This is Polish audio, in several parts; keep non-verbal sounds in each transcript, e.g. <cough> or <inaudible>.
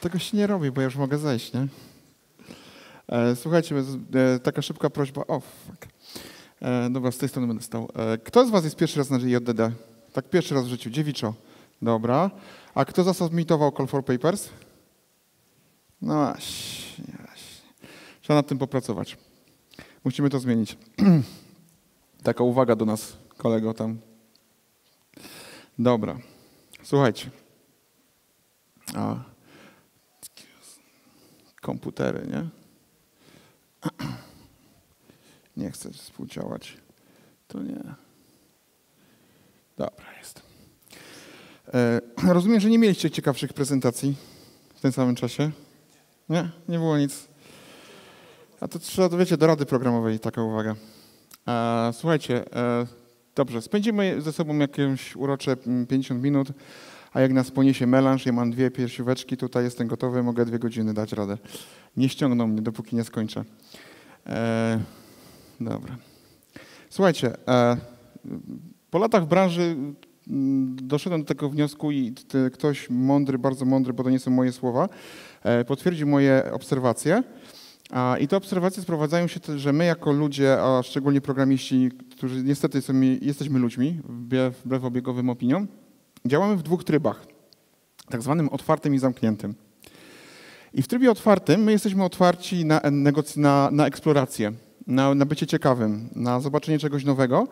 Tego się nie robi, bo ja już mogę zejść, nie? E, słuchajcie, e, taka szybka prośba. O, fuck. E, dobra, z tej strony będę stał. Kto z was jest pierwszy raz na JDD? Tak pierwszy raz w życiu, dziewiczo. Dobra. A kto zasubmitował Call for Papers? No właśnie, właśnie. Trzeba nad tym popracować. Musimy to zmienić. <clears throat> Taka uwaga do nas, kolego tam. Dobra. Słuchajcie. A. Komputery, nie? <clears throat> Nie chcę współdziałać. To nie. Dobra, jest. E, <clears throat> rozumiem, że nie mieliście ciekawszych prezentacji w tym samym czasie? Nie, nie było nic. A to trzeba, wiecie, do rady programowej taka uwaga. E, słuchajcie, e, dobrze, spędzimy ze sobą jakieś urocze 50 minut, a jak nas poniesie melanż, ja mam dwie piersióweczki, tutaj jestem gotowy, mogę dwie godziny dać radę. Nie ściągną mnie, dopóki nie skończę. E, dobra. Słuchajcie, e, po latach w branży mm, doszedłem do tego wniosku i ktoś mądry, bardzo mądry, bo to nie są moje słowa, e, potwierdził moje obserwacje. I te obserwacje sprowadzają się, że my jako ludzie, a szczególnie programiści, którzy niestety są, jesteśmy ludźmi, wbrew obiegowym opiniom, działamy w dwóch trybach. Tak zwanym otwartym i zamkniętym. I w trybie otwartym my jesteśmy otwarci na, na, na eksplorację, na, na, bycie ciekawym, na zobaczenie czegoś nowego.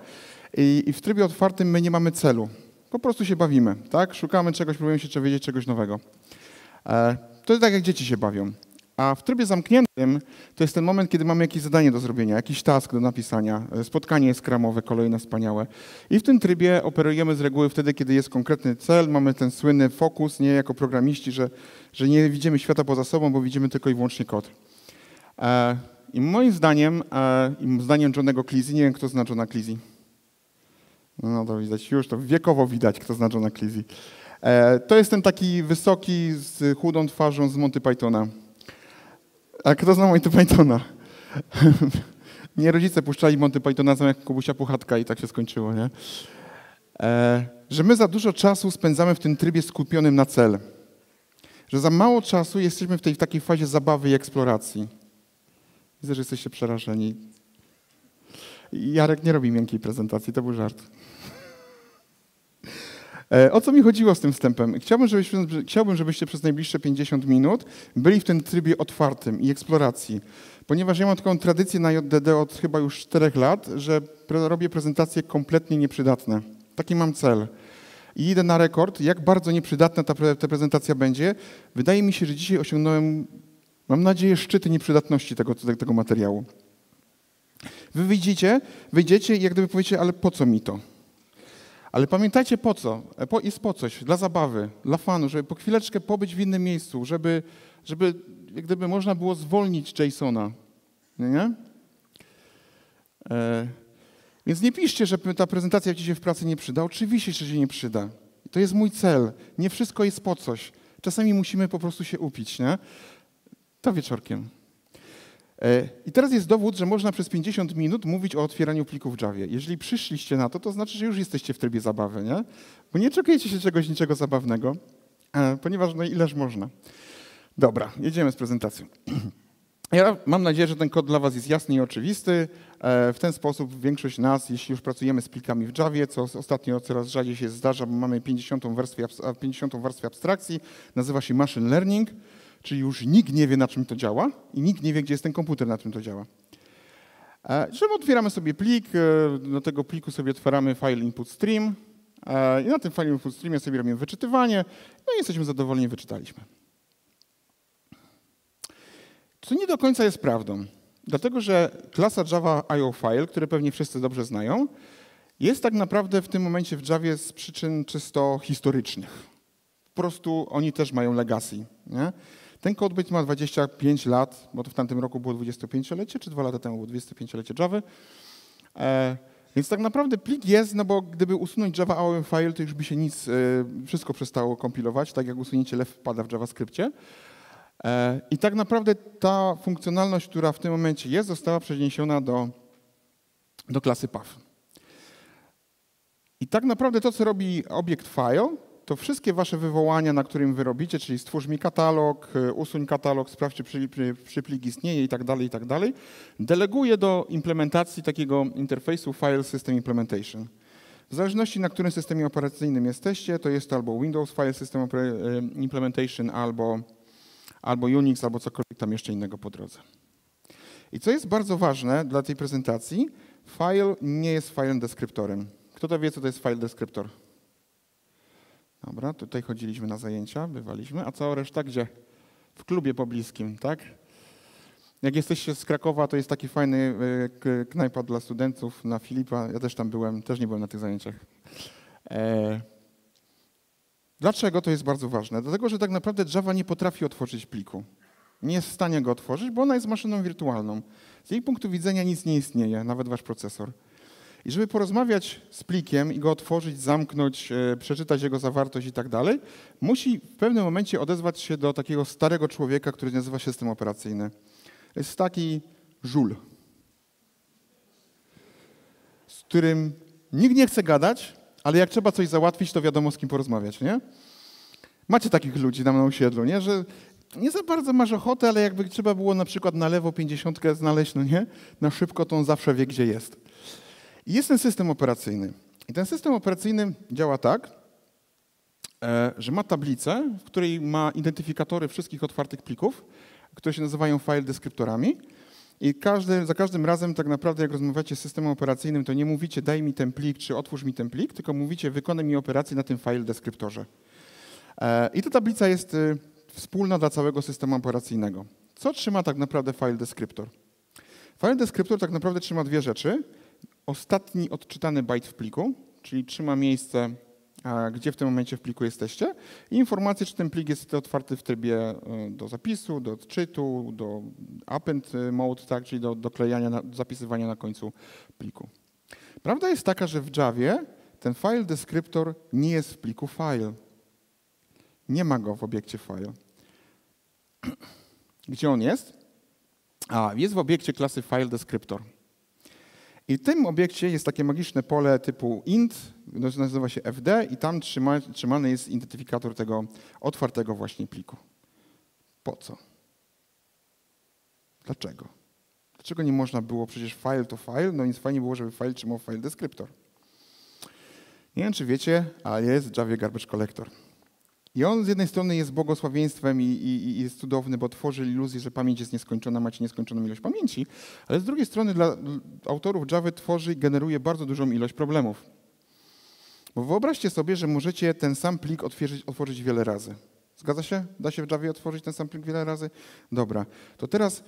I, I, w trybie otwartym my nie mamy celu. Po prostu się bawimy, tak? Szukamy czegoś, próbujemy się wiedzieć czegoś nowego. E, to jest tak, jak dzieci się bawią. A w trybie zamkniętym to jest ten moment, kiedy mamy jakieś zadanie do zrobienia, jakiś task do napisania, e, spotkanie skramowe, kolejne wspaniałe. I w tym trybie operujemy z reguły wtedy, kiedy jest konkretny cel, mamy ten słynny fokus, nie jako programiści, że, że nie widzimy świata poza sobą, bo widzimy tylko i wyłącznie kod. E, I moim zdaniem, e, i zdaniem Johnego Cleese, nie wiem kto zna Johna Cleese. No to widać już, to wiekowo widać, kto zna Johna Cleese. To jest ten taki wysoki, z chudą twarzą z Monty Pythona. A kto zna Monty Pythona? <laughs> Nie rodzice puszczali Monty Pythona jak Kubusia Puchatka i tak się skończyło, nie? E, że my za dużo czasu spędzamy w tym trybie skupionym na cel. Że za mało czasu jesteśmy w tej w takiej fazie zabawy i eksploracji. Widzę, że jesteście przerażeni. Jarek nie robi miękkiej prezentacji, to był żart. E, o co mi chodziło z tym wstępem? Chciałbym, żebyście, chciałbym, żebyście przez najbliższe 50 minut byli w tym trybie otwartym i eksploracji, ponieważ ja mam taką tradycję na JDD od chyba już 4 lat, że robię prezentacje kompletnie nieprzydatne. Taki mam cel. I idę na rekord, jak bardzo nieprzydatna ta, ta prezentacja będzie. Wydaje mi się, że dzisiaj osiągnąłem, mam nadzieję, szczyty nieprzydatności tego, tego materiału. Wy wyjdziecie, wyjdziecie i jak gdyby powiecie, ale po co mi to? Ale pamiętajcie po co? E, po, jest po coś, dla zabawy, dla fanu, żeby po chwileczkę pobyć w innym miejscu, żeby, żeby jak gdyby można było zwolnić Jasona. Nie? nie? E, więc nie piszcie, że ta prezentacja ci się w pracy nie przyda. Oczywiście, że się nie przyda. To jest mój cel. Nie wszystko jest po coś. Czasami musimy po prostu się upić. Nie? To wieczorkiem. E, I teraz jest dowód, że można przez 50 minut mówić o otwieraniu plików w Javie. Jeżeli przyszliście na to, to znaczy, że już jesteście w trybie zabawy, nie? Bo nie czekajcie się czegoś niczego zabawnego, e, ponieważ no ileż można. Dobra, jedziemy z prezentacją. <clears throat> Ja mam nadzieję, że ten kod dla Was jest jasny i oczywisty. E, w ten sposób większość nas, jeśli już pracujemy z plikami w Javie, co ostatnio coraz rzadziej się zdarza, bo mamy 50. warstwę, 50. warstwę abstrakcji, nazywa się machine learning czyli już nikt nie wie, na czym to działa i nikt nie wie, gdzie jest ten komputer, na czym to działa. Że otwieramy sobie plik, e, do tego pliku sobie otwieramy file input stream e, i na tym file input streamie sobie robimy wyczytywanie, no i jesteśmy zadowoleni, wyczytaliśmy. Co nie do końca jest prawdą, dlatego że klasa Java IO file, które pewnie wszyscy dobrze znają, jest tak naprawdę w tym momencie w Javie z przyczyn czysto historycznych. Po prostu oni też mają legacy. Nie? Ten codebase ma 25 lat, bo to w tamtym roku było 25-lecie, czy dwa lata temu było 25-lecie Java. E, więc tak naprawdę plik jest, no bo gdyby usunąć Java AOM file, to już by się nic, e, wszystko przestało kompilować, tak jak usunięcie lew wpada w JavaScriptie. E, I tak naprawdę ta funkcjonalność, która w tym momencie jest, została przeniesiona do, do klasy path. I tak naprawdę to, co robi obiekt file, to wszystkie wasze wywołania, na którym wy robicie, czyli stwórz mi katalog, y, usuń katalog, sprawdź, czy czy plik istnieje i tak dalej, i tak dalej, deleguje do implementacji takiego interfejsu File System Implementation. W zależności na którym systemie operacyjnym jesteście, to jest to albo Windows File System y, Implementation, albo, albo Unix, albo cokolwiek tam jeszcze innego po drodze. I co jest bardzo ważne dla tej prezentacji, file nie jest filem deskryptorem. Kto to wie, co to jest file descriptor? Dobra, tutaj chodziliśmy na zajęcia, bywaliśmy. A cała reszta gdzie? W klubie pobliskim, tak? Jak jesteście z Krakowa, to jest taki fajny e, knajpa dla studentów na Filipa. Ja też tam byłem, też nie byłem na tych zajęciach. E... Dlaczego to jest bardzo ważne? Dlatego, że tak naprawdę Java nie potrafi otworzyć pliku. Nie jest w stanie go otworzyć, bo ona jest maszyną wirtualną. Z jej punktu widzenia nic nie istnieje, nawet wasz procesor. I żeby porozmawiać z plikiem i go otworzyć, zamknąć, e, przeczytać jego zawartość i tak dalej, musi w pewnym momencie odezwać się do takiego starego człowieka, który nazywa się system operacyjny. Jest taki żul, z którym nikt nie chce gadać, ale jak trzeba coś załatwić, to wiadomo z kim porozmawiać, nie? Macie takich ludzi na osiedlu, nie? Że nie za bardzo masz ochotę, ale jakby trzeba było na przykład na lewo pięćdziesiątkę znaleźć, no nie? Na szybko, to on zawsze wie, gdzie jest. I jest ten system operacyjny. I ten system operacyjny działa tak, e, że ma tablicę, w której ma identyfikatory wszystkich otwartych plików, które się nazywają file deskryptorami. I każdy, za każdym razem tak naprawdę jak rozmawiacie z systemem operacyjnym, to nie mówicie daj mi ten plik, czy otwórz mi ten plik, tylko mówicie wykonaj mi operację na tym file deskryptorze. E, I ta tablica jest y, wspólna dla całego systemu operacyjnego. Co trzyma tak naprawdę file descriptor? File descriptor tak naprawdę trzyma dwie rzeczy ostatni odczytany byte w pliku, czyli trzyma miejsce, gdzie w tym momencie w pliku jesteście i informację, czy ten plik jest otwarty w trybie e, do zapisu, do odczytu, do append mode, tak, czyli do doklejania, do zapisywania na końcu pliku. Prawda jest taka, że w Javie ten file descriptor nie jest w pliku file. Nie ma go w obiekcie file. <clears throat> Gdzie on jest? A, jest w obiekcie klasy file descriptor. I w tym obiekcie jest takie magiczne pole typu int, nazywa się fd i tam trzyma, trzymany jest identyfikator tego otwartego właśnie pliku. Po co? Dlaczego? Dlaczego nie można było przecież file to file? No nic fajnie było, żeby file trzymał file descriptor. Nie wiem, czy wiecie, ale jest w Garbage Collector. I on z jednej strony jest błogosławieństwem i, i, i, jest cudowny, bo tworzy iluzję, że pamięć jest nieskończona, macie nieskończoną ilość pamięci, ale z drugiej strony dla autorów Java tworzy i generuje bardzo dużą ilość problemów. Bo wyobraźcie sobie, że możecie ten sam plik otworzyć, otworzyć wiele razy. Zgadza się? Da się w Java otworzyć ten sam plik wiele razy? Dobra. To teraz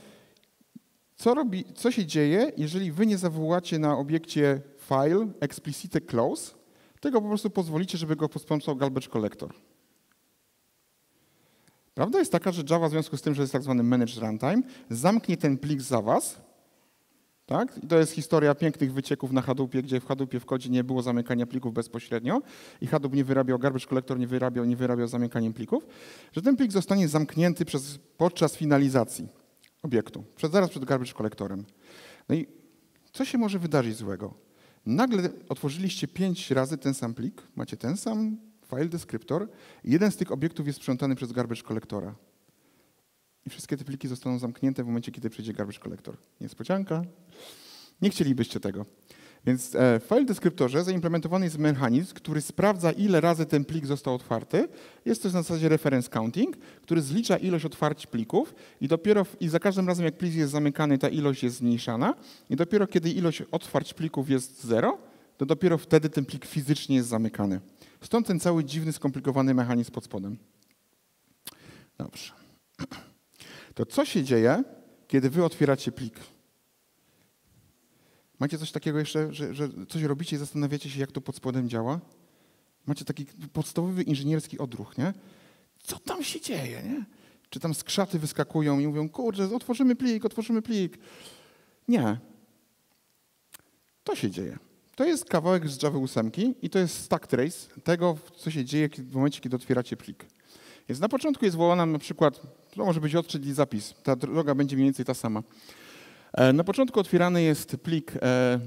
co, robi, co się dzieje, jeżeli wy nie zawołacie na obiekcie file explicite close, tego po prostu pozwolicie, żeby go pospączał garbage collector. Prawda jest taka, że Java w związku z tym, że jest tak zwany managed runtime, zamknie ten plik za was. Tak? I to jest historia pięknych wycieków na Hadoopie, gdzie w Hadoopie w kodzie nie było zamykania plików bezpośrednio i Hadoop nie wyrabiał, garbage collector nie wyrabiał, nie wyrabiał zamykaniem plików, że ten plik zostanie zamknięty przez, podczas finalizacji obiektu, przed, zaraz przed garbage collectorem. No i co się może wydarzyć złego? Nagle otworzyliście pięć razy ten sam plik, macie ten sam file descriptor i jeden z tych obiektów jest sprzątany przez garbage collectora. I wszystkie te pliki zostaną zamknięte w momencie, kiedy przyjdzie garbage collector. Niespodzianka. Nie chcielibyście tego. Więc e, w file descriptorze zaimplementowany jest mechanizm, który sprawdza, ile razy ten plik został otwarty. Jest to w zasadzie reference counting, który zlicza ilość otwarć plików i dopiero w, i za każdym razem, jak plik jest zamykany, ta ilość jest zmniejszana. I dopiero kiedy ilość otwarć plików jest zero, to dopiero wtedy ten plik fizycznie jest zamykany. Stąd ten cały dziwny, skomplikowany mechanizm pod spodem. Dobrze. <clears throat> To co się dzieje, kiedy wy otwieracie plik? Macie coś takiego jeszcze, że, że coś robicie i zastanawiacie się, jak to pod spodem działa? Macie taki podstawowy inżynierski odruch, nie? Co tam się dzieje, nie? Czy tam skrzaty wyskakują i mówią, kurczę, otworzymy plik, otworzymy plik. Nie. To się dzieje. To jest kawałek z Java 8 i to jest stack trace tego, co się dzieje w momencie, kiedy otwieracie plik. Więc na początku jest wołana na przykład, to może być odczyt i zapis. Ta droga będzie mniej więcej ta sama. E, na początku otwierany jest plik, e,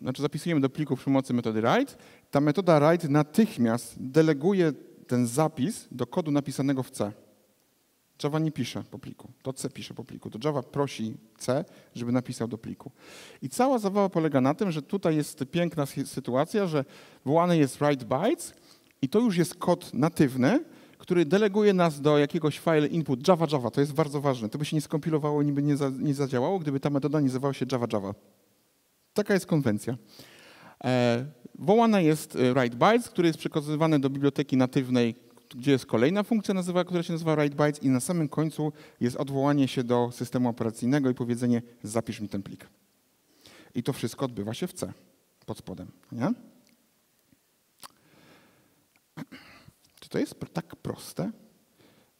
znaczy zapisujemy do pliku przy pomocy metody write. Ta metoda write natychmiast deleguje ten zapis do kodu napisanego w C. Java nie pisze po pliku, to C pisze po pliku. To Java prosi C, żeby napisał do pliku. I cała zabawa polega na tym, że tutaj jest piękna sytuacja, że wołany jest write bytes i to już jest kod natywny, który deleguje nas do jakiegoś file input Java Java. To jest bardzo ważne. To by się nie skompilowało, niby nie, za, nie zadziałało, gdyby ta metoda nie nazywała się Java Java. Taka jest konwencja. E, wołana jest e, write bytes, który jest przekazywany do biblioteki natywnej, gdzie jest kolejna funkcja, nazywa, która się nazywa write bytes i na samym końcu jest odwołanie się do systemu operacyjnego i powiedzenie zapisz mi ten plik. I to wszystko odbywa się w C pod spodem. Nie? Czy to jest tak proste?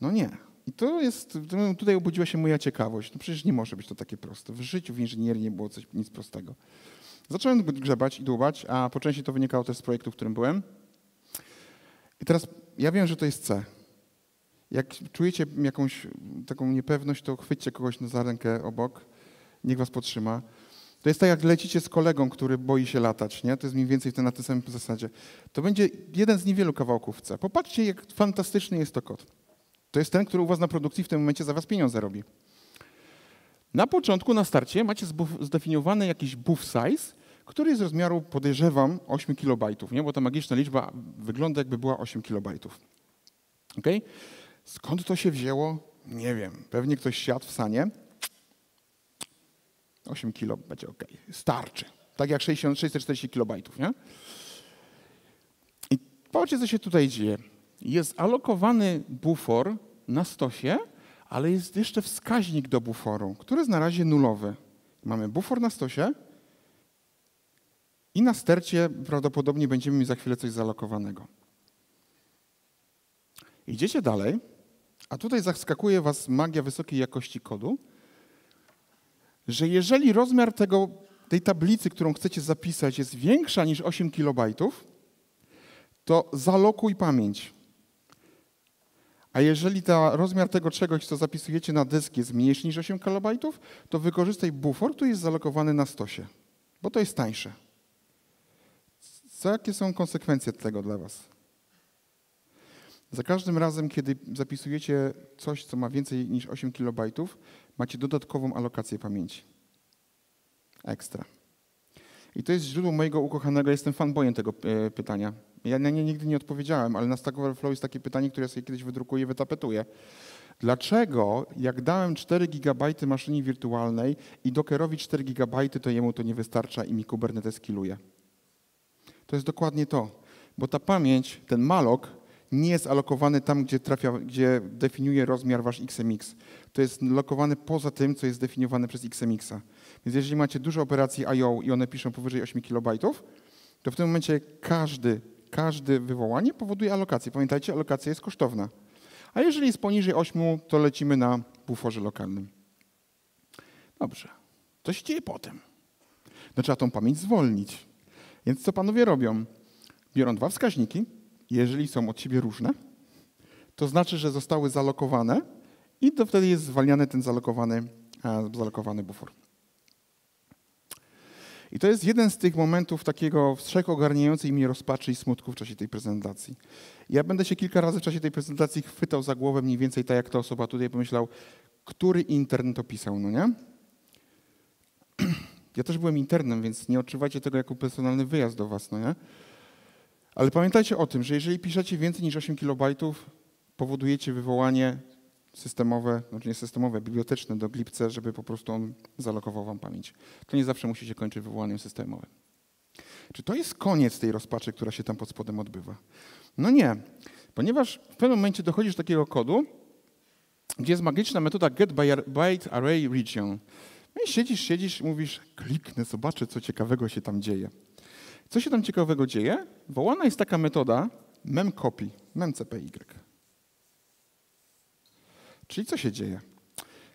No nie. I to jest, tutaj obudziła się moja ciekawość. No przecież nie może być to takie proste. W życiu w inżynierii nie było coś, nic prostego. Zacząłem grzebać i dłubać, a po części to wynikało też z projektu, w którym byłem. I teraz ja wiem, że to jest C. Jak czujecie jakąś taką niepewność, to chwyćcie kogoś za rękę obok, niech was podtrzyma. To jest tak, jak lecicie z kolegą, który boi się latać, nie? To jest mniej więcej na tej samej zasadzie. To będzie jeden z niewielu kawałków C. Popatrzcie, jak fantastyczny jest to kod. To jest ten, który u was na produkcji w tym momencie za was pieniądze robi. Na początku, na starcie macie zdefiniowany jakiś buff size, który jest rozmiaru, podejrzewam, 8 kilobajtów, nie? bo ta magiczna liczba wygląda jakby była 8 kilobajtów. Okay? Skąd to się wzięło? Nie wiem. Pewnie ktoś siadł w sanie. 8 kilo będzie ok. Starczy. Tak jak 60, 640 kilobajtów, nie? I popatrzcie, co się tutaj dzieje. Jest alokowany bufor na stosie, ale jest jeszcze wskaźnik do buforu, który jest na razie nulowy. Mamy bufor na stosie i na stercie prawdopodobnie będziemy mieć za chwilę coś zalokowanego. Idziecie dalej, a tutaj zaskakuje was magia wysokiej jakości kodu, że jeżeli rozmiar tego, tej tablicy, którą chcecie zapisać jest większa niż 8 kilobajtów, to zalokuj pamięć. A jeżeli ta rozmiar tego czegoś, co zapisujecie na dysk jest mniejszy niż 8 kilobajtów, to wykorzystaj bufor, który jest zalokowany na stosie, bo to jest tańsze. Co, jakie są konsekwencje tego dla Was? Za każdym razem, kiedy zapisujecie coś, co ma więcej niż 8 kilobajtów, macie dodatkową alokację pamięci. Ekstra. I to jest źródło mojego ukochanego, jestem fanboyem tego e, pytania. Ja na nie nigdy nie odpowiedziałem, ale na Stack Overflow jest takie pytanie, które ja sobie kiedyś wydrukuję i wytapetuję. Dlaczego, jak dałem 4 GB maszynie wirtualnej i Dockerowi 4 GB, to jemu to nie wystarcza i mi Kubernetes killuje? To jest dokładnie to. Bo ta pamięć, ten malok, nie jest alokowany tam, gdzie, trafia, gdzie definiuje rozmiar wasz XMX. To jest lokowany poza tym, co jest definiowane przez XMX-a. Więc jeżeli macie dużo operacji I.O. i one piszą powyżej 8 KB, to w tym momencie każdy, każdy wywołanie powoduje alokację. Pamiętajcie, alokacja jest kosztowna. A jeżeli jest poniżej 8, to lecimy na buforze lokalnym. Dobrze. Co się dzieje potem? No trzeba tą pamięć zwolnić. Więc co panowie robią? Biorą dwa wskaźniki, jeżeli są od siebie różne, to znaczy, że zostały zalokowane i to wtedy jest zwalniany ten zalokowany, zalokowany bufor. I to jest jeden z tych momentów takiego wszechogarniającej mnie rozpaczy i smutku w czasie tej prezentacji. Ja będę się kilka razy w czasie tej prezentacji chwytał za głowę mniej więcej tak jak ta osoba tutaj pomyślał, który internet opisał, no nie? <clears throat> Ja też byłem internem, więc nie odczuwajcie tego jako personalny wyjazd do was, no nie? Ale pamiętajcie o tym, że jeżeli piszecie więcej niż 8 kilobajtów, powodujecie wywołanie systemowe, znaczy nie systemowe, biblioteczne do glipce, żeby po prostu on zalokował wam pamięć. To nie zawsze musi się kończyć wywołaniem systemowym. Czy to jest koniec tej rozpaczy, która się tam pod spodem odbywa? No nie, ponieważ w pewnym momencie dochodzisz do takiego kodu, gdzie jest magiczna metoda get byte array region. No i siedzisz, siedzisz mówisz, kliknę, zobaczę, co ciekawego się tam dzieje. Co się tam ciekawego dzieje? Wołana jest taka metoda memcopy, memcpy. Czyli co się dzieje?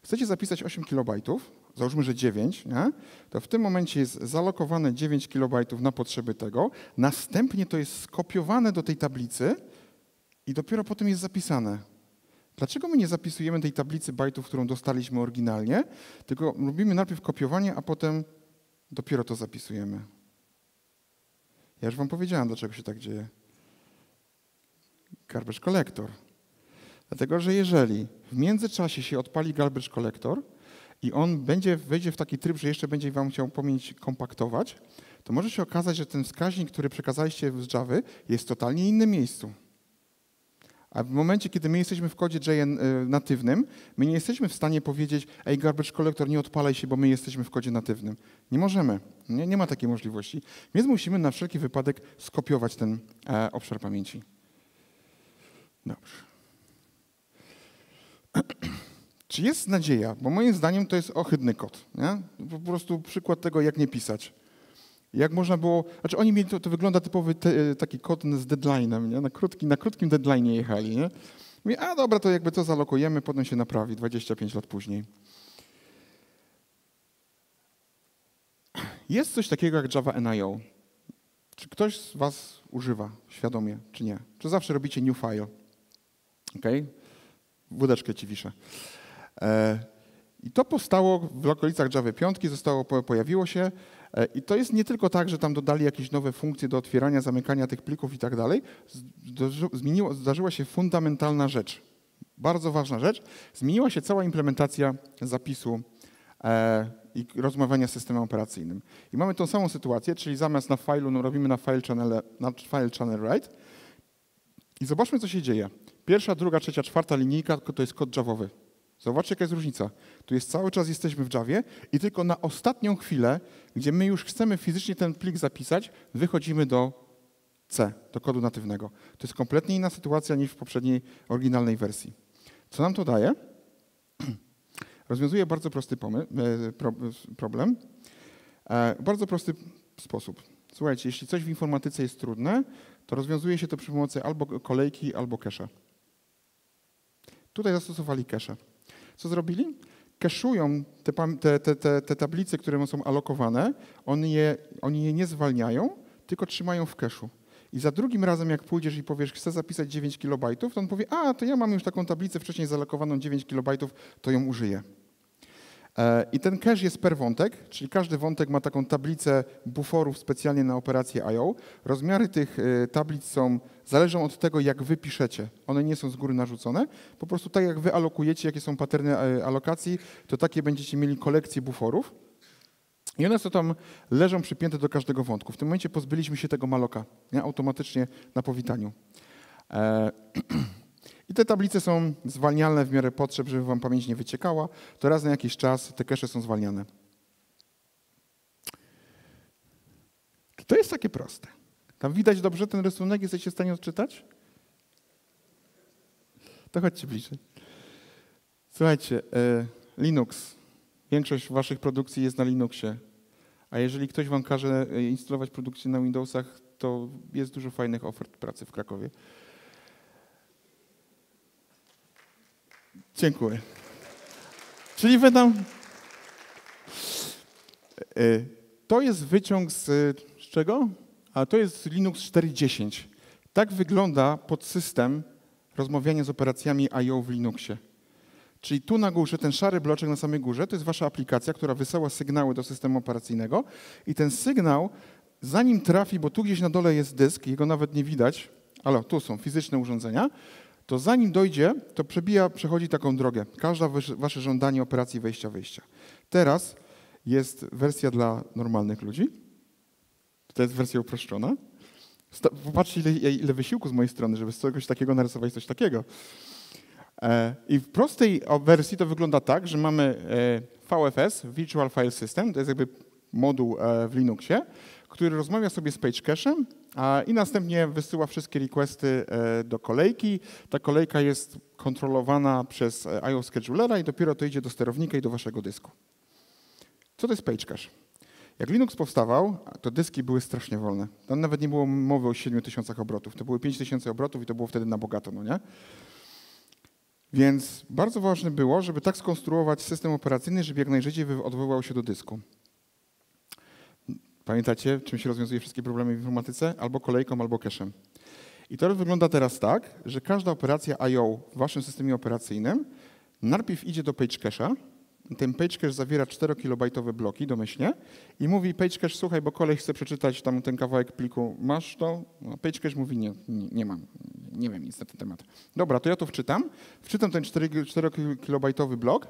Chcecie zapisać 8 kilobajtów, załóżmy, że 9, nie? to w tym momencie jest zalokowane 9 kilobajtów na potrzeby tego, następnie to jest skopiowane do tej tablicy i dopiero potem jest zapisane. Dlaczego my nie zapisujemy tej tablicy bajtów, którą dostaliśmy oryginalnie, tylko robimy najpierw kopiowanie, a potem dopiero to zapisujemy? Ja już wam powiedziałem, dlaczego się tak dzieje. Garbage collector. Dlatego, że jeżeli w międzyczasie się odpali garbage collector i on będzie, wejdzie w taki tryb, że jeszcze będzie wam chciał pamięć kompaktować, to może się okazać, że ten wskaźnik, który przekazaliście z Java, jest w totalnie innym miejscu. A w momencie, kiedy my jesteśmy w kodzie JN y, natywnym, my nie jesteśmy w stanie powiedzieć, ej, garbage collector, nie odpalaj się, bo my jesteśmy w kodzie natywnym. Nie możemy. Nie, nie ma takiej możliwości. Więc musimy na wszelki wypadek skopiować ten e, obszar pamięci. Dobrze. <clears throat> Czy jest nadzieja? Bo moim zdaniem to jest ohydny kod. Nie? Po prostu przykład tego, jak nie pisać. Jak można było, znaczy oni mieli, to, to wygląda typowy te, taki kod z deadline'em, nie? Na, krótki, na krótkim deadline'ie jechali. Nie? Mówię, a dobra, to jakby to zalokujemy, potem się naprawi 25 lat później. Jest coś takiego jak Java NIO. Czy ktoś z Was używa świadomie, czy nie? Czy zawsze robicie new file? OK? Wódeczkę ci wiszę. E, I to powstało w okolicach Java 5, zostało, pojawiło się. E, I to jest nie tylko tak, że tam dodali jakieś nowe funkcje do otwierania, zamykania tych plików i tak dalej. Zmieniło, zdarzyła się fundamentalna rzecz, bardzo ważna rzecz. Zmieniła się cała implementacja zapisu e, i rozmawiania z systemem operacyjnym. I mamy tą samą sytuację, czyli zamiast na filu no, robimy na file channel, na file channel write. I zobaczmy, co się dzieje. Pierwsza, druga, trzecia, czwarta linijka to jest kod javowy. Zobaczcie, jaka jest różnica. Tu jest cały czas jesteśmy w Javie i tylko na ostatnią chwilę, gdzie my już chcemy fizycznie ten plik zapisać, wychodzimy do C, do kodu natywnego. To jest kompletnie inna sytuacja niż w poprzedniej oryginalnej wersji. Co nam to daje? <clears throat> Rozwiązuje bardzo prosty e, problem. E, bardzo prosty sposób. Słuchajcie, jeśli coś w informatyce jest trudne, to rozwiązuje się to przy pomocy albo kolejki, albo cache'a. Tutaj zastosowali cache. Co zrobili? Keszują te, te, te, te, tablice, które są alokowane, oni je, oni je nie zwalniają, tylko trzymają w keszu. I za drugim razem, jak pójdziesz i powiesz, chcę zapisać 9 kilobajtów, to on powie, a, to ja mam już taką tablicę wcześniej zalokowaną 9 kilobajtów, to ją użyję. E, I ten cache jest per wątek, czyli każdy wątek ma taką tablicę buforów specjalnie na operację I.O. Rozmiary tych e, tablic są, zależą od tego, jak wy piszecie. One nie są z góry narzucone. Po prostu tak jak wy alokujecie, jakie są paterny e, alokacji, to takie będziecie mieli kolekcję buforów. I one są tam, leżą przypięte do każdego wątku. W tym momencie pozbyliśmy się tego maloka, nie? automatycznie na powitaniu. <clears throat> I te tablice są zwalniane w miarę potrzeb, żeby wam pamięć nie wyciekała. To raz na jakiś czas te kesze są zwalniane. To jest takie proste. Tam widać dobrze ten rysunek, jesteście w stanie odczytać? To chodźcie bliżej. Słuchajcie, e, Linux. Większość waszych produkcji jest na Linuxie. A jeżeli ktoś wam każe e, instalować produkcję na Windowsach, to jest dużo fajnych ofert pracy w Krakowie. Dziękuję. Czyli wydam. E, to jest wyciąg z, z czego? A to jest Linux 4.10. Tak wygląda podsystem rozmawiania z operacjami I.O. w Linuxie. Czyli tu na górze, ten szary bloczek na samej górze, to jest wasza aplikacja, która wysyła sygnały do systemu operacyjnego i ten sygnał, zanim trafi, bo tu gdzieś na dole jest dysk, jego nawet nie widać, ale tu są fizyczne urządzenia, to zanim dojdzie, to przebija, przechodzi taką drogę. Każda wasze żądanie operacji wejścia-wyjścia. Teraz jest wersja dla normalnych ludzi. To jest wersja uproszczona. Popatrzcie, ile, ile wysiłku z mojej strony, żeby z czegoś takiego narysować coś takiego. E, I w prostej wersji to wygląda tak, że mamy e, VFS, Virtual File System, to jest jakby moduł e, w Linuxie, który rozmawia sobie z page cache'em i następnie wysyła wszystkie requesty e, do kolejki. Ta kolejka jest kontrolowana przez e, IO schedulera i dopiero to idzie do sterownika i do waszego dysku. Co to jest page cache? Jak Linux powstawał, to dyski były strasznie wolne. Tam nawet nie było mowy o 7000 obrotów. To były 5000 obrotów i to było wtedy na bogato, no nie? Więc bardzo ważne było, żeby tak skonstruować system operacyjny, żeby jak najrzadziej odwoływał się do dysku. Pamiętacie, czym się rozwiązuje wszystkie problemy w informatyce? Albo kolejką, albo cache'em. I to wygląda teraz tak, że każda operacja I.O. w waszym systemie operacyjnym najpierw idzie do page cache'a, ten page cache zawiera 4-kilobajtowe bloki domyślnie i mówi page cache, słuchaj, bo kolej chce przeczytać tam ten kawałek pliku, masz to? No, page cache mówi nie, nie, nie mam, nie wiem nic na ten temat. Dobra, to ja to wczytam. Wczytam ten 4, 4 kilobajtowy blok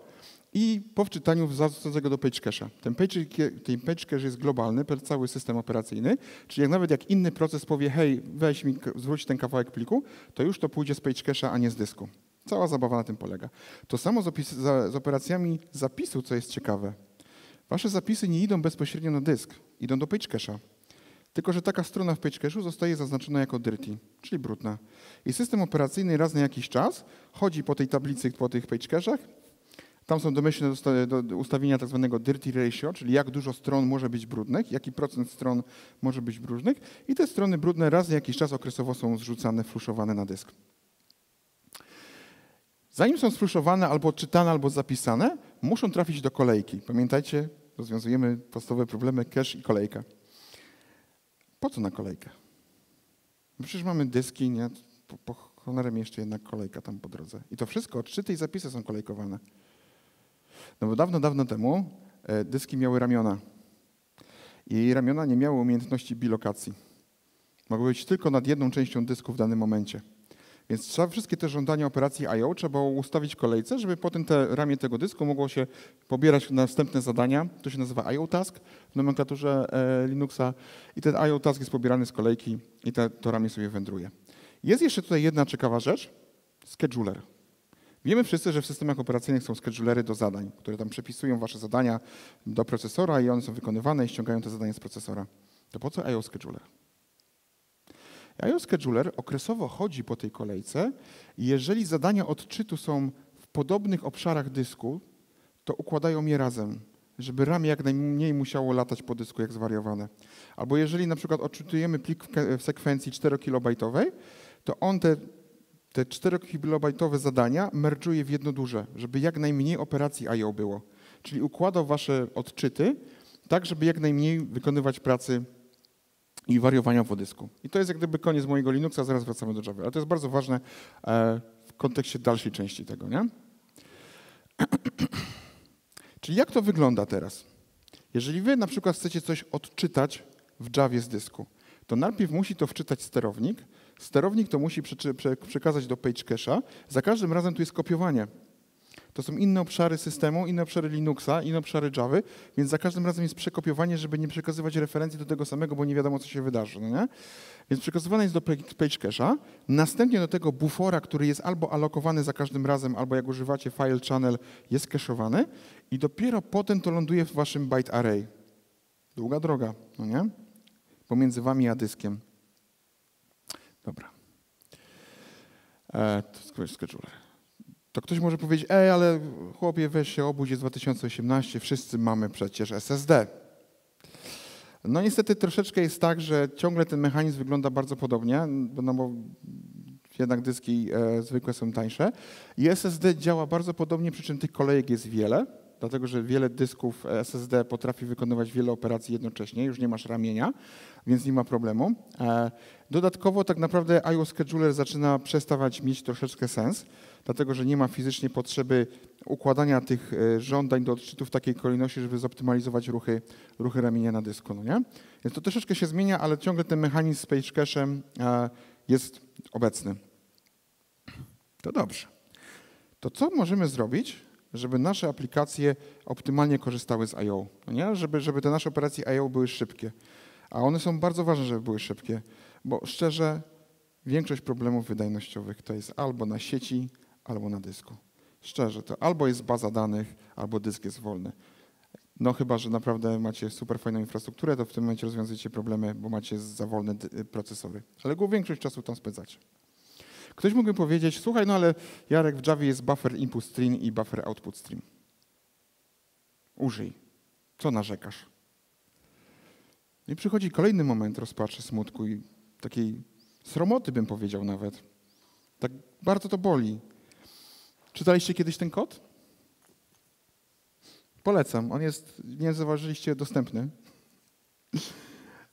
i po wczytaniu zasadzę go do page cache'a. Ten page, ten page jest globalny per cały system operacyjny, czyli jak nawet jak inny proces powie, hej, weź mi, zwróć ten kawałek pliku, to już to pójdzie z page cache'a, a nie z dysku. Cała zabawa na tym polega. To samo z, z operacjami zapisu, co jest ciekawe. Wasze zapisy nie idą bezpośrednio na dysk, idą do page cache'a. Tylko, że taka strona w page cache'u zostaje zaznaczona jako dirty, czyli brudna. I system operacyjny raz na jakiś czas chodzi po tej tablicy, po tych page cache'ach. Tam są domyślne do ustawienia tak zwanego dirty ratio, czyli jak dużo stron może być brudnych, jaki procent stron może być brudnych. I te strony brudne raz na jakiś czas okresowo są zrzucane, fluszowane na dysk. Zanim są sfluszowane albo odczytane, albo zapisane, muszą trafić do kolejki. Pamiętajcie, rozwiązujemy podstawowe problemy cache i kolejka. Po co na kolejkę? No przecież mamy dyski, nie? Po, po honorem jeszcze jedna kolejka tam po drodze. I to wszystko, odczyty i zapisy są kolejkowane. No bo dawno, dawno temu e, dyski miały ramiona. I ramiona nie miały umiejętności bilokacji. Mogły być tylko nad jedną częścią dysku w danym momencie. Więc trzeba wszystkie te żądania operacji I.O. trzeba ustawić w kolejce, żeby potem te ramię tego dysku mogło się pobierać na następne zadania. To się nazywa I.O. task w nomenklaturze e, Linuxa i ten I.O. task jest pobierany z kolejki i te, to ramię sobie wędruje. Jest jeszcze tutaj jedna ciekawa rzecz, scheduler. Wiemy wszyscy, że w systemach operacyjnych są schedulery do zadań, które tam przepisują wasze zadania do procesora i one są wykonywane i ściągają te zadania z procesora. To po co I.O. scheduler? IO Scheduler okresowo chodzi po tej kolejce i jeżeli zadania odczytu są w podobnych obszarach dysku, to układają je razem, żeby ramię jak najmniej musiało latać po dysku jak zwariowane. Albo jeżeli na przykład odczytujemy plik w sekwencji 4-kilobajtowej, to on te, te 4-kilobajtowe zadania merge'uje w jedno duże, żeby jak najmniej operacji I.O. było. Czyli układał wasze odczyty tak, żeby jak najmniej wykonywać pracy i wariowania w dysku. I to jest jak gdyby koniec mojego Linuxa, zaraz wracamy do Java. Ale to jest bardzo ważne e, w kontekście dalszej części tego, nie? <clears throat> Czyli jak to wygląda teraz? Jeżeli wy na przykład chcecie coś odczytać w Javie z dysku, to najpierw musi to wczytać sterownik. Sterownik to musi przekazać do page cache'a. Za każdym razem tu jest kopiowanie. To są inne obszary systemu, inne obszary Linuxa, inne obszary Java, więc za każdym razem jest przekopiowanie, żeby nie przekazywać referencji do tego samego, bo nie wiadomo, co się wydarzy. No nie? Więc przekazywane jest do page cache'a, następnie do tego bufora, który jest albo alokowany za każdym razem, albo jak używacie file channel, jest cachowany i dopiero potem to ląduje w waszym byte array. Długa droga, no nie? Pomiędzy wami a dyskiem. Dobra. E, to scheduler to ktoś może powiedzieć, ej, ale chłopie, weź się obudź, jest 2018, wszyscy mamy przecież SSD. No niestety troszeczkę jest tak, że ciągle ten mechanizm wygląda bardzo podobnie, no bo jednak dyski e, zwykłe są tańsze. I SSD działa bardzo podobnie, przy czym tych kolejek jest wiele dlatego że wiele dysków SSD potrafi wykonywać wiele operacji jednocześnie, już nie masz ramienia, więc nie ma problemu. E, dodatkowo tak naprawdę IO Scheduler zaczyna przestawać mieć troszeczkę sens, dlatego że nie ma fizycznie potrzeby układania tych e, żądań do odczytu w takiej kolejności, żeby zoptymalizować ruchy, ruchy ramienia na dysku. No nie? Więc to troszeczkę się zmienia, ale ciągle ten mechanizm z page cache'em e, jest obecny. To dobrze. To co możemy zrobić, żeby nasze aplikacje optymalnie korzystały z I.O., no nie? Żeby, żeby te nasze operacje I.O. były szybkie. A one są bardzo ważne, żeby były szybkie, bo szczerze większość problemów wydajnościowych to jest albo na sieci, albo na dysku. Szczerze, to albo jest baza danych, albo dysk jest wolny. No chyba, że naprawdę macie super fajną infrastrukturę, to w tym momencie rozwiązujecie problemy, bo macie za wolne procesory. Ale większość czasu tam spędzacie. Ktoś mógłby powiedzieć, słuchaj, no ale Jarek, w Java jest buffer input stream i buffer output stream. Użyj. Co narzekasz? I przychodzi kolejny moment rozpaczy, smutku i takiej sromoty bym powiedział nawet. Tak bardzo to boli. Czytaliście kiedyś ten kod? Polecam. On jest, nie zauważyliście, dostępny.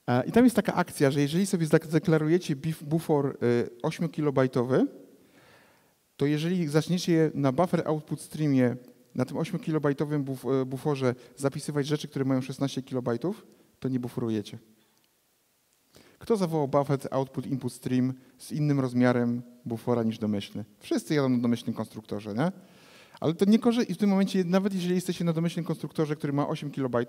E, I tam jest taka akcja, że jeżeli sobie zadeklarujecie bufor 8 kilobajtowy, to jeżeli zaczniecie na buffer output streamie na tym 8 kilobajtowym e, buforze zapisywać rzeczy, które mają 16 kilobajtów, to nie buforujecie. Kto zawołał buffet output input stream z innym rozmiarem bufora niż domyślny? Wszyscy jadą na domyślnym konstruktorze, nie? Ale to nie i w tym momencie, nawet jeżeli jesteście na domyślnym konstruktorze, który ma 8 KB,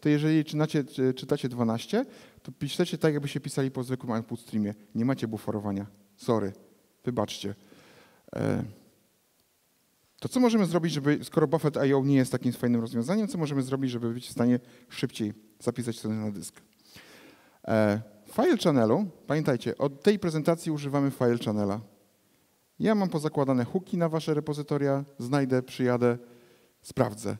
to jeżeli czytacie, czytacie 12, to piszecie tak, jakbyście pisali po zwykłym output streamie. Nie macie buforowania. Sorry. Wybaczcie. E, to co możemy zrobić, żeby, skoro Buffet IO nie jest takim fajnym rozwiązaniem, co możemy zrobić, żeby być w stanie szybciej zapisać to na dysk? E, file channelu, pamiętajcie, od tej prezentacji używamy file channela. Ja mam pozakładane hooki na wasze repozytoria, znajdę, przyjadę, sprawdzę.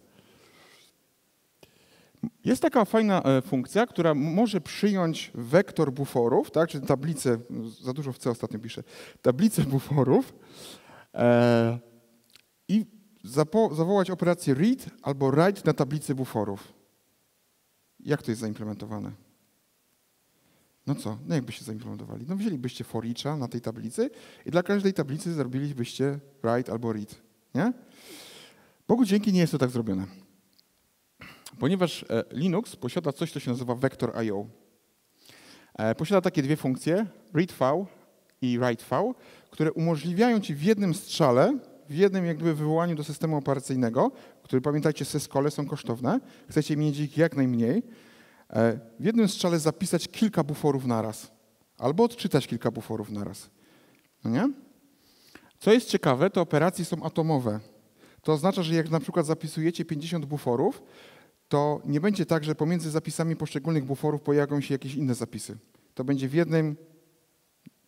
Jest taka fajna e, funkcja, która może przyjąć wektor buforów, tak, czyli tablicę, za dużo w C ostatnio piszę, tablicę buforów e, i zawołać operację read albo write na tablicy buforów. Jak to jest zaimplementowane? No co? No jakbyście zaimplementowali? No wzięlibyście for each'a na tej tablicy i dla każdej tablicy zrobilibyście write albo read, nie? Bogu dzięki nie jest to tak zrobione. Ponieważ e, Linux posiada coś, co się nazywa vector IO. E, posiada takie dwie funkcje, readv i writev, które umożliwiają ci w jednym strzale, w jednym jakby wywołaniu do systemu operacyjnego, który pamiętajcie, syskole są kosztowne, chcecie mieć ich jak najmniej, w jednym strzale zapisać kilka buforów naraz albo odczytać kilka buforów naraz. No nie? Co jest ciekawe, te operacje są atomowe. To oznacza, że jak na przykład zapisujecie 50 buforów, to nie będzie tak, że pomiędzy zapisami poszczególnych buforów pojawią się jakieś inne zapisy. To będzie w jednym,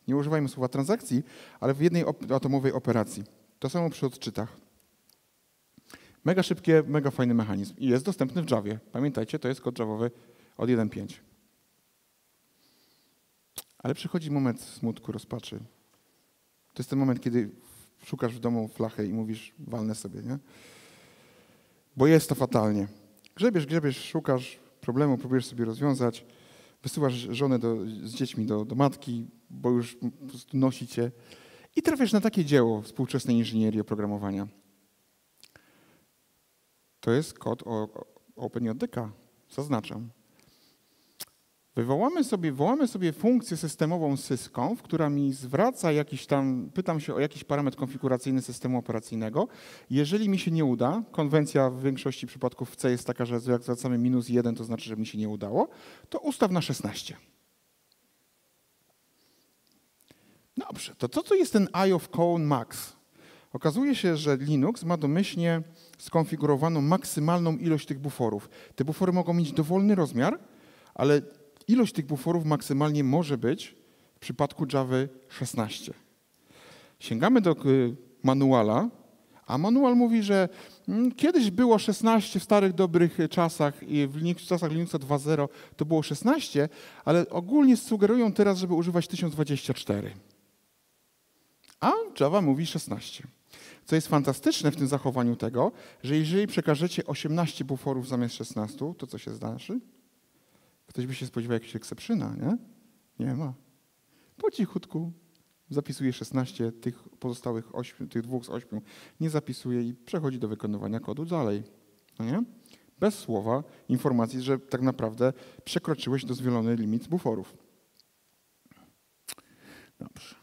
nie używajmy słowa transakcji, ale w jednej op atomowej operacji. To samo przy odczytach. Mega szybkie, mega fajny mechanizm. I jest dostępny w Javie. Pamiętajcie, to jest kod Javowy od 1.5. Ale przychodzi moment smutku, rozpaczy. To jest ten moment, kiedy szukasz w domu flachę i mówisz, walnę sobie, nie? Bo jest to fatalnie. Grzebiesz, grzebiesz, szukasz problemu, próbujesz sobie rozwiązać, wysyłasz żonę do, z dziećmi do, do matki, bo już po prostu nosi cię i trafiasz na takie dzieło współczesnej inżynierii oprogramowania. To jest kod o OpenJDK, zaznaczam. Wywołamy sobie, wołamy sobie funkcję systemową syską, która mi zwraca jakiś tam, pytam się o jakiś parametr konfiguracyjny systemu operacyjnego. Jeżeli mi się nie uda, konwencja w większości przypadków w C jest taka, że jak zwracamy minus 1, to znaczy, że mi się nie udało, to ustaw na 16. Dobrze, to co to jest ten Eye of Cone Max? Okazuje się, że Linux ma domyślnie skonfigurowaną maksymalną ilość tych buforów. Te bufory mogą mieć dowolny rozmiar, ale ilość tych buforów maksymalnie może być w przypadku Java 16. Sięgamy do y, manuala, a manual mówi, że mm, kiedyś było 16 w starych dobrych czasach i w, czasach Linuxa 2.0 to było 16, ale ogólnie sugerują teraz, żeby używać 1024. A Java mówi 16. Co jest fantastyczne w tym zachowaniu tego, że jeżeli przekażecie 18 buforów zamiast 16, to co się zdarzy? Ktoś by się spodziewał jakiegoś ekscepszyna, nie? Nie ma. Po cichutku zapisuje 16, tych pozostałych 8, tych dwóch z 8 nie zapisuje i przechodzi do wykonywania kodu dalej. No nie? Bez słowa informacji, że tak naprawdę przekroczyłeś dozwolony limit buforów. Dobrze.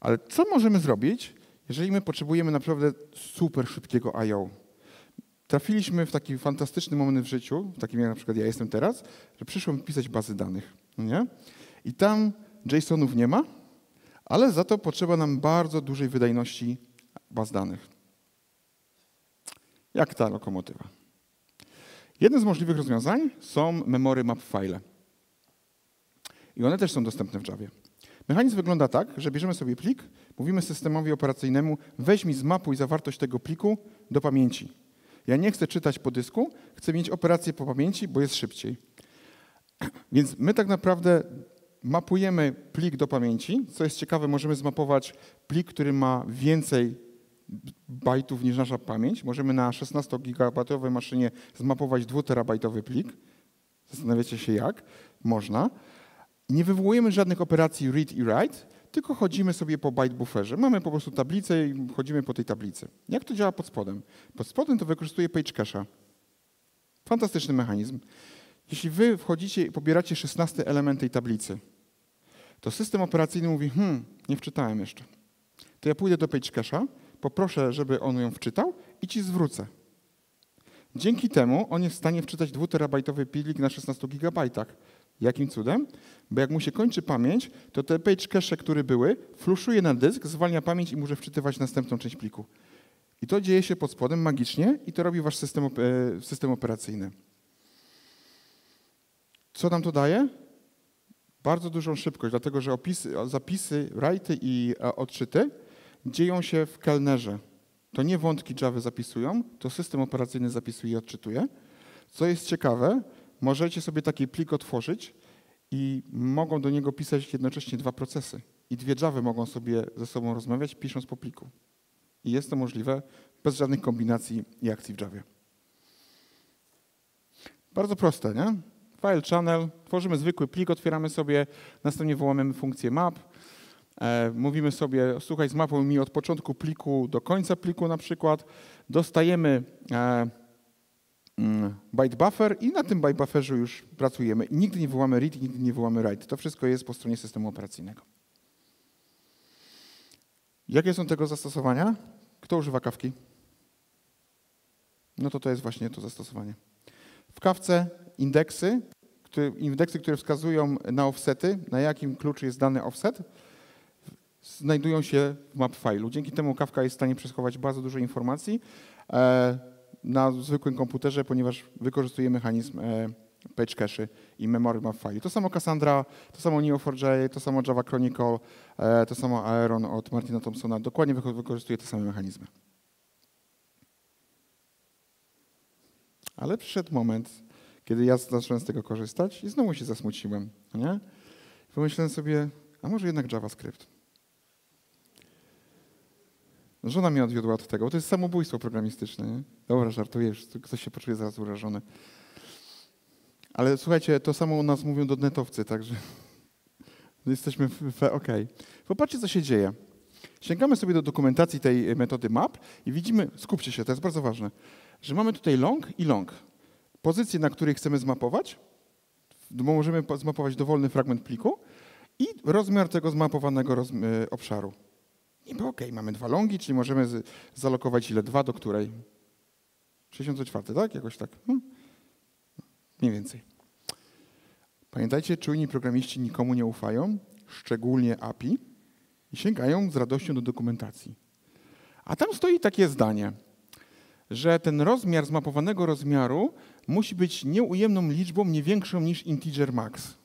Ale co możemy zrobić, jeżeli my potrzebujemy naprawdę super szybkiego I.O.? Trafiliśmy w taki fantastyczny moment w życiu, takim jak na przykład ja jestem teraz, że przyszłem pisać bazy danych. No nie? I tam JSONów nie ma, ale za to potrzeba nam bardzo dużej wydajności baz danych. Jak ta lokomotywa? Jednym z możliwych rozwiązań są memory map file. I one też są dostępne w Javie. Mechanizm wygląda tak, że bierzemy sobie plik, mówimy systemowi operacyjnemu, weź mi zmapuj zawartość tego pliku do pamięci. Ja nie chcę czytać po dysku, chcę mieć operację po pamięci, bo jest szybciej. <clears throat> Więc my tak naprawdę mapujemy plik do pamięci. Co jest ciekawe, możemy zmapować plik, który ma więcej bajtów niż nasza pamięć. Możemy na 16-gigabajtowej maszynie zmapować 2-terabajtowy plik. Zastanawiacie się jak? Można. Nie wywołujemy żadnych operacji read i write, tylko chodzimy sobie po byte bufferze. Mamy po prostu tablicę i chodzimy po tej tablicy. Jak to działa pod spodem? Pod spodem to wykorzystuje page cache'a. Fantastyczny mechanizm. Jeśli wy wchodzicie i pobieracie 16 element tej tablicy, to system operacyjny mówi, hmm, nie wczytałem jeszcze. To ja pójdę do page cache'a, poproszę, żeby on ją wczytał i ci zwrócę. Dzięki temu on jest w stanie wczytać 2-terabajtowy plik na 16 gigabajtach. Jakim cudem? Bo jak mu się kończy pamięć, to te page cache, które były, fluszuje na dysk, zwalnia pamięć i może wczytywać następną część pliku. I to dzieje się pod spodem magicznie i to robi wasz system, e, system operacyjny. Co nam to daje? Bardzo dużą szybkość, dlatego że opisy, zapisy, write'y i e, odczyty dzieją się w kelnerze. To nie wątki Java zapisują, to system operacyjny zapisuje i odczytuje. Co jest ciekawe, możecie sobie taki plik otworzyć i mogą do niego pisać jednocześnie dwa procesy. I dwie Java mogą sobie ze sobą rozmawiać, pisząc po pliku. I jest to możliwe bez żadnych kombinacji i akcji w Javie. Bardzo proste, nie? File channel, tworzymy zwykły plik, otwieramy sobie, następnie wołamy funkcję map, e, mówimy sobie, słuchaj, zmapuj mi od początku pliku do końca pliku na przykład, dostajemy e, byte buffer i na tym byte bufferze już pracujemy. Nigdy nie wołamy read, nigdy nie wołamy write. To wszystko jest po stronie systemu operacyjnego. Jakie są tego zastosowania? Kto używa kawki? No to to jest właśnie to zastosowanie. W kawce indeksy, które, indeksy, które wskazują na offsety, na jakim kluczu jest dany offset, znajdują się w map file'u. Dzięki temu Kawka jest w stanie przechować bardzo dużo informacji e, na zwykłym komputerze, ponieważ wykorzystuje mechanizm e, page cache i memory map file. To samo Cassandra, to samo Neo4j, to samo Java Chronicle, e, to samo Aeron od Martina Thompsona. Dokładnie wykorzystuje te same mechanizmy. Ale przyszedł moment, kiedy ja zacząłem z tego korzystać i znowu się zasmuciłem. Nie? Pomyślałem sobie, a może jednak JavaScript. Żona mnie odwiodła od tego, to jest samobójstwo programistyczne. Nie? Dobra, żartujesz, ktoś się poczuje zaraz urażony. Ale słuchajcie, to samo u nas mówią dotnetowcy, także <laughs> jesteśmy w, w OK. Popatrzcie, co się dzieje. Sięgamy sobie do dokumentacji tej metody map i widzimy, skupcie się, to jest bardzo ważne, że mamy tutaj long i long. Pozycje, na której chcemy zmapować, bo możemy zmapować dowolny fragment pliku i rozmiar tego zmapowanego y, obszaru. Niby OK, mamy dwa longi, czyli możemy z, zalokować ile? Dwa do której? 64, tak? Jakoś tak. Hmm. Mniej więcej. Pamiętajcie, czujni programiści nikomu nie ufają, szczególnie API, i sięgają z radością do dokumentacji. A tam stoi takie zdanie, że ten rozmiar zmapowanego rozmiaru musi być nieujemną liczbą nie większą niż integer max.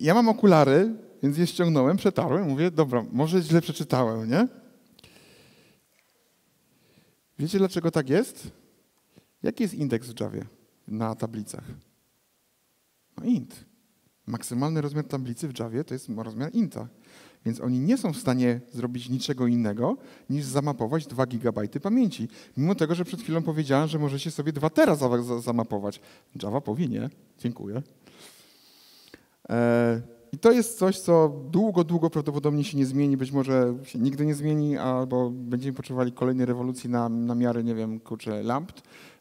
Ja mam okulary, więc je ściągnąłem, przetarłem, mówię, dobra, może źle przeczytałem, nie? Wiecie, dlaczego tak jest? Jaki jest indeks w Javie na tablicach? No int. Maksymalny rozmiar tablicy w Javie to jest rozmiar inta. Więc oni nie są w stanie zrobić niczego innego, niż zamapować 2 GB pamięci. Mimo tego, że przed chwilą powiedziałem, że możecie sobie 2 tera zamapować. Java powie nie. Dziękuję. E, I to jest coś, co długo, długo prawdopodobnie się nie zmieni, być może się nigdy nie zmieni, albo będziemy potrzebowali kolejnej rewolucji na, na miarę, nie wiem, kurczę, lamp,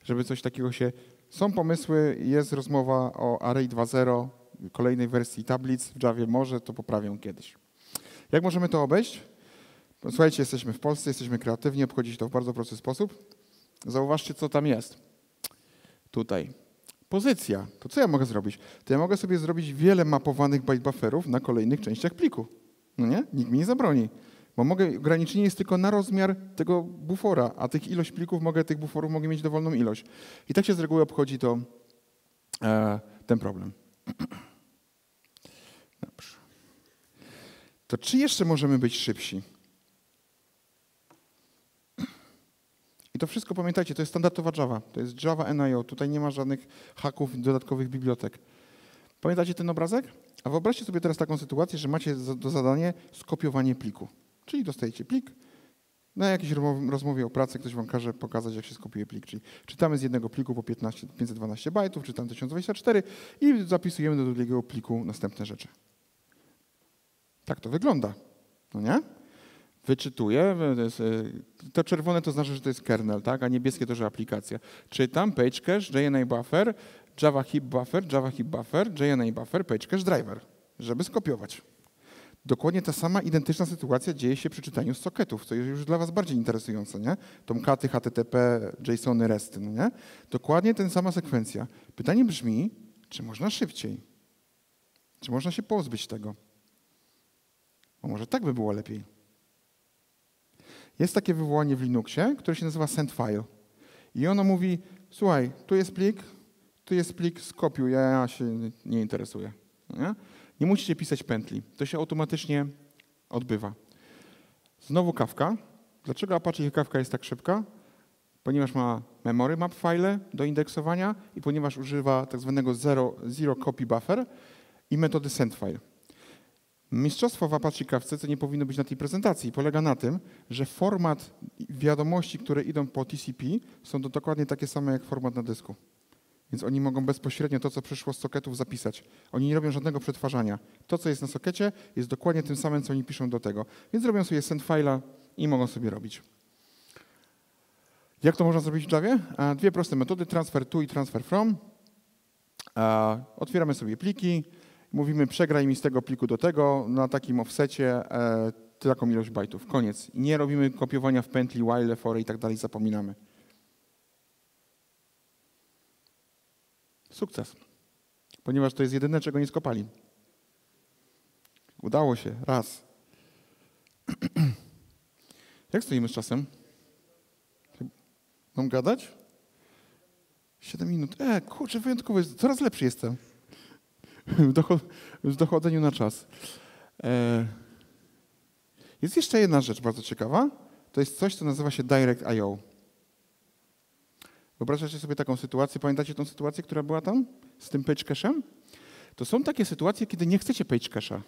żeby coś takiego się... Są pomysły, jest rozmowa o Array 2.0, kolejnej wersji tablic w Javie, może to poprawią kiedyś. Jak możemy to obejść? Słuchajcie, jesteśmy w Polsce, jesteśmy kreatywni, obchodzi się to w bardzo prosty sposób. Zauważcie, co tam jest. Tutaj. Pozycja. To co ja mogę zrobić? To ja mogę sobie zrobić wiele mapowanych byte bufferów na kolejnych częściach pliku. No nie? Nikt mi nie zabroni. Bo mogę, ograniczenie jest tylko na rozmiar tego bufora, a tych ilość plików mogę, tych buforów mogę mieć dowolną ilość. I tak się z reguły obchodzi to e, ten problem. <clears throat> Dobrze. To czy jeszcze możemy być szybsi? I to wszystko pamiętajcie, to jest standardowa Java, to jest Java NIO, tutaj nie ma żadnych haków, dodatkowych bibliotek. Pamiętacie ten obrazek? A wyobraźcie sobie teraz taką sytuację, że macie do zadanie skopiowanie pliku. Czyli dostajecie plik, na jakiejś rozmowie o pracy ktoś wam każe pokazać, jak się skopiuje plik. Czyli czytamy z jednego pliku po 15, 512 bajtów, czytamy 1024 i zapisujemy do drugiego pliku następne rzeczy. Tak to wygląda, no nie? Wyczytuję, to czerwone to znaczy, że to jest kernel, tak? a niebieskie to, że aplikacja. Czytam, page cache, JNA buffer, Java Heap Buffer, Java Heap Buffer, JNA Buffer, Page Cache Driver, żeby skopiować. Dokładnie ta sama identyczna sytuacja dzieje się przy czytaniu z socketów, co jest już dla was bardziej interesujące, nie? Tomkaty, HTTP, JSONy, RESTy, no nie? Dokładnie ten sama sekwencja. Pytanie brzmi, czy można szybciej? Czy można się pozbyć tego? Bo może tak by było lepiej. Jest takie wywołanie w Linuxie, które się nazywa sendFile. I ono mówi, słuchaj, tu jest plik, tu jest plik, skopiuj, ja się nie interesuję. Nie? nie musicie pisać pętli. To się automatycznie odbywa. Znowu Kafka. Dlaczego Apache Kafka jest tak szybka? Ponieważ ma memory map file do indeksowania i ponieważ używa tak zwanego zero, zero copy buffer i metody sendFile. Mistrzostwo w Apache Kafce, co nie powinno być na tej prezentacji, polega na tym, że format wiadomości, które idą po TCP są to dokładnie takie same jak format na dysku. Więc oni mogą bezpośrednio to, co przyszło z soketów, zapisać. Oni nie robią żadnego przetwarzania. To, co jest na sokecie, jest dokładnie tym samym, co oni piszą do tego. Więc robią sobie send file'a i mogą sobie robić. Jak to można zrobić w Javie? Dwie proste metody, transfer to i transfer from. Otwieramy sobie pliki, mówimy przegraj mi z tego pliku do tego na takim offsecie e, taką ilość bajtów. Koniec. Nie robimy kopiowania w pętli, while, for i tak dalej, zapominamy. Sukces. Ponieważ to jest jedyne, czego nie skopali. Udało się. Raz. <clears throat> Jak stoimy z czasem? Mam gadać? Siedem minut. E, kurczę, wyjątkowo. Coraz lepszy jestem. W dochodzeniu na czas. E, jest jeszcze jedna rzecz bardzo ciekawa. To jest coś, co nazywa się Direct I.O. Wyobrażacie sobie taką sytuację, pamiętacie tą sytuację, która była tam z tym page cache'em? To są takie sytuacje, kiedy nie chcecie page cache'a.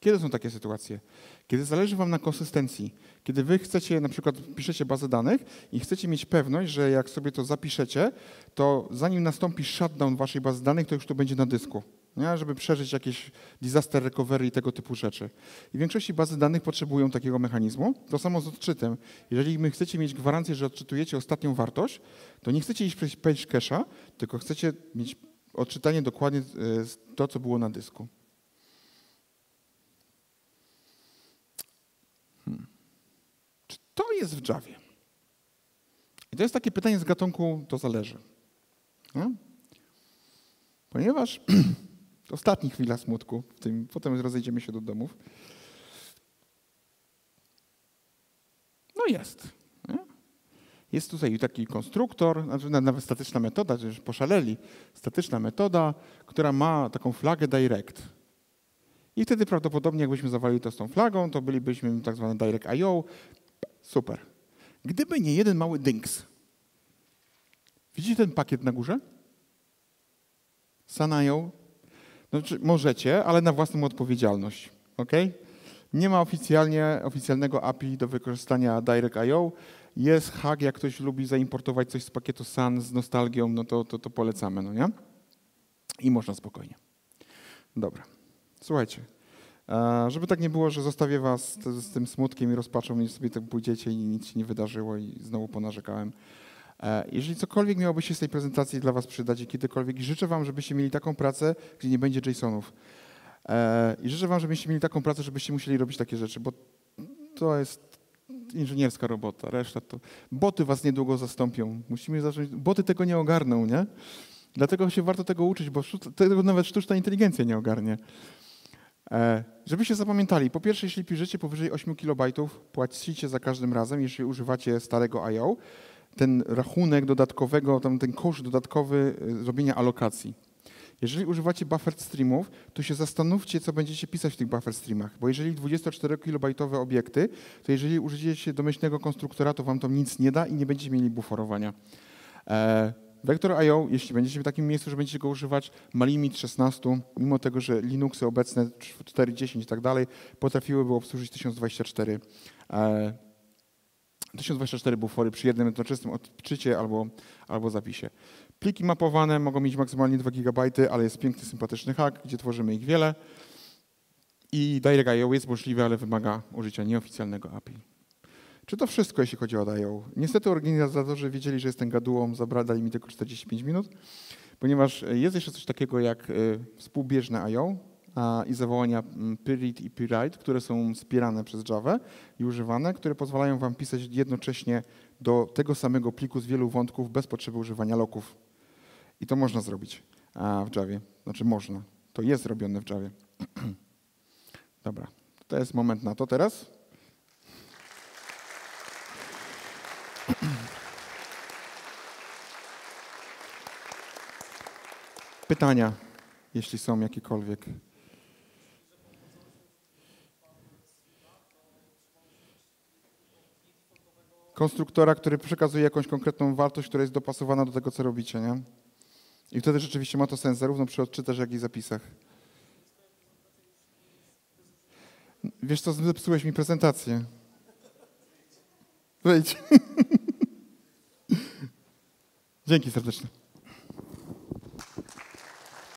Kiedy są takie sytuacje? Kiedy zależy wam na konsystencji. Kiedy wy chcecie, na przykład piszecie bazę danych i chcecie mieć pewność, że jak sobie to zapiszecie, to zanim nastąpi shutdown waszej bazy danych, to już to będzie na dysku nie? żeby przeżyć jakieś disaster recovery i tego typu rzeczy. I większości bazy danych potrzebują takiego mechanizmu. To samo z odczytem. Jeżeli my chcecie mieć gwarancję, że odczytujecie ostatnią wartość, to nie chcecie iść przez page cache'a, tylko chcecie mieć odczytanie dokładnie e, to, co było na dysku. Hmm. Czy to jest w Javie? I to jest takie pytanie z gatunku, to zależy. No? Ponieważ <clears throat> Ostatni chwila smutku, w tym, potem rozejdziemy się do domów. No jest. Nie? Jest tutaj taki konstruktor, znaczy nawet statyczna metoda, że poszaleli, statyczna metoda, która ma taką flagę direct. I wtedy prawdopodobnie jakbyśmy zawalili to z tą flagą, to bylibyśmy tak zwane direct IO. Super. Gdyby nie jeden mały dynks. Widzicie ten pakiet na górze? Sun.io znaczy, możecie, ale na własną odpowiedzialność. ok? Nie ma oficjalnie, oficjalnego API do wykorzystania Direct.io. Jest hack, jak ktoś lubi zaimportować coś z pakietu Sun z nostalgią, no to, to, to polecamy, no nie? I można spokojnie. Dobra. Słuchajcie, żeby tak nie było, że zostawię was z, tym smutkiem i rozpaczą i sobie tak pójdziecie i nic się nie wydarzyło i znowu ponarzekałem. E, jeżeli cokolwiek miałoby się z tej prezentacji dla Was przydać i kiedykolwiek, i życzę Wam, żebyście mieli taką pracę, gdzie nie będzie JSONów. E, I życzę Wam, żebyście mieli taką pracę, żebyście musieli robić takie rzeczy, bo to jest inżynierska robota. Reszta to. Boty Was niedługo zastąpią. Musimy zacząć. Boty tego nie ogarną, nie? Dlatego się warto tego uczyć, bo tego nawet sztuczna inteligencja nie ogarnie. E, żebyście zapamiętali, po pierwsze, jeśli piszecie powyżej 8 KB, płacicie za każdym razem, jeśli używacie starego IO ten rachunek dodatkowego, tam ten koszt dodatkowy y, zrobienia alokacji. Jeżeli używacie buffer streamów, to się zastanówcie, co będziecie pisać w tych buffer streamach, bo jeżeli 24-kilobajtowe obiekty, to jeżeli użyjecie domyślnego konstruktora, to wam to nic nie da i nie będziecie mieli buforowania. E, Vector.io, jeśli będziecie w takim miejscu, że będziecie go używać, ma limit 16, mimo tego, że Linuxy obecne 4.10 i tak dalej potrafiłyby obsłużyć 1024 1024 bufory przy jednym jednoczesnym odczycie albo, albo zapisie. Pliki mapowane mogą mieć maksymalnie 2 GB, ale jest piękny, sympatyczny hack, gdzie tworzymy ich wiele. I Direct.io jest możliwe, ale wymaga użycia nieoficjalnego API. Czy to wszystko, jeśli chodzi o DIO? Niestety organizatorzy wiedzieli, że jestem gadułą, zabrali mi tylko 45 minut. Ponieważ jest jeszcze coś takiego jak y, współbieżne I.O. i zawołania mm, preread i prewrite, które są wspierane przez Java i używane, które pozwalają wam pisać jednocześnie do tego samego pliku z wielu wątków bez potrzeby używania loków. I to można zrobić w Javie. Znaczy można. To jest robione w Javie. <clears throat> Dobra, to jest moment na to teraz. Pytania, jeśli są jakiekolwiek. Konstruktora, który przekazuje jakąś konkretną wartość, która jest dopasowana do tego, co robicie, nie? I wtedy rzeczywiście ma to sens, zarówno przy odczytach, jak i zapisach. Wiesz co, zepsułeś mi prezentację. Wejdź. <laughs> Dzięki serdecznie.